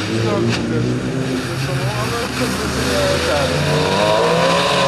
drogas, cara. Eu só não ando com cara.